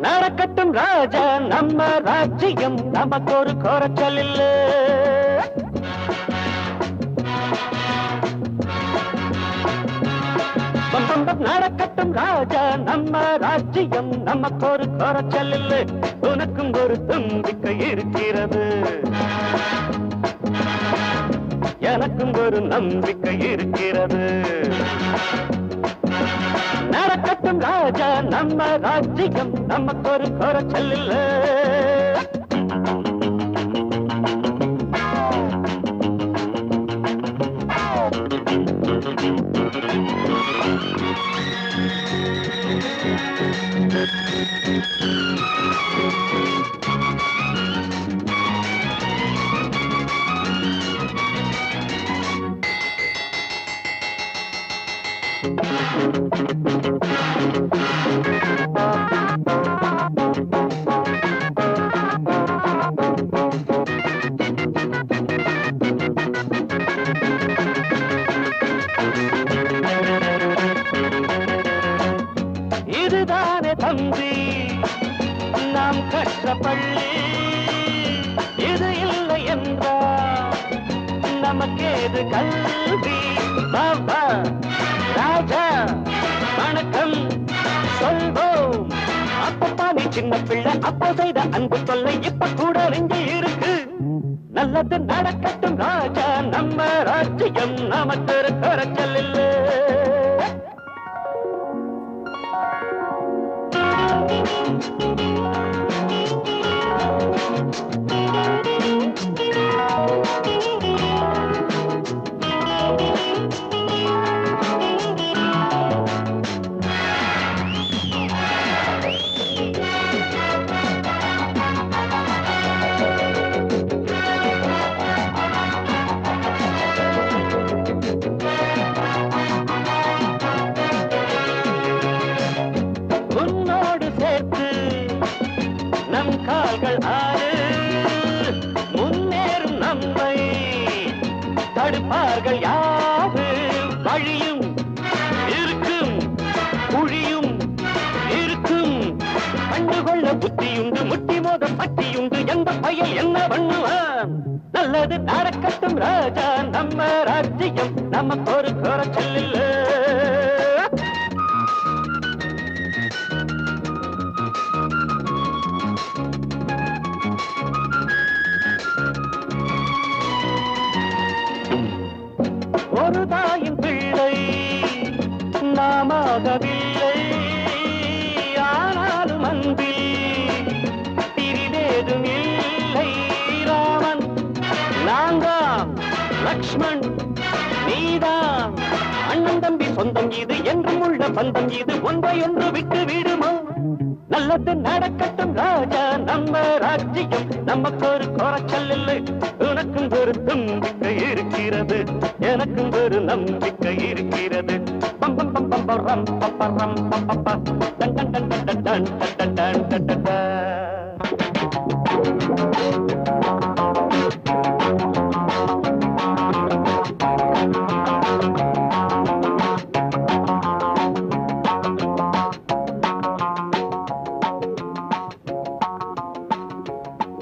நடக்கட்டும் ராஜா நம்ம ராஜ்யம். நமக்கு ஒரு குறைச்சல் இல்லை. நமக்கு ஒரு குறைச்சல் இல்லை. உனக்கும் ஒரு தும்பிக்கை இருக்கிறது. எனக்கும் ஒரு நம்பிக்கை இருக்கிறது. நடக்கட்டும் ராஜா நம்ம ராஜ்யம் நமக்கு ஒரு குறைச்சல் இல்லை. இதுதானே தம்பி நாம் கற்ற பள்ளி. இது இல்லை என்றால் நமக்கேது கல்வி? பாபா சின்ன அப்போ செய்த அன்பு தொல்லை இப்ப கூட நெஞ்சு இருக்கு. நல்லது நடக்கட்டும் ராஜா நம்ம ராஜ்யம் நமக்கு குறைச்சல் இல்லை. உன்னோடு கால்கள் ஆறு. முன்னேறும் நம்மை தடுப்பார்கள் யாரு? வழியும் இருக்கும் குழியும் இருக்கும். கண்டுகொள்ள புத்தியுண்டு முட்டி மோத பட்டியுண்டு. எந்த பையன் என்ன பண்ணுவான்? நல்லது நடக்கட்டும் ராஜா நம்ம ராஜ்யம். நமக்கு ஒரு குறைச்சல் இல்லை நாமாகவில்லை ஆனாலும் அன்பில் பிரிவேதும் இல்லை. ராமன் நான்தான் லக்ஷ்மண் நீதான் அண்ணன் தம்பி சொந்தம் இது என்றும் உள்ள பந்தம் இது ஒன்றை ஒன்று விட்டு விடுமோ? நல்லது நடக்கட்டும் ராஜா நம்ம ராஜ்யம் நமக்கு ஒரு குறைச்சல் இல்லை. உனக்கும் ஒரு தும்பிக்கை இருக்கிறது. எனக்கும் ஒரு நம்பிக்கை இருக்கிறது. ram pa pa ram pa pa pa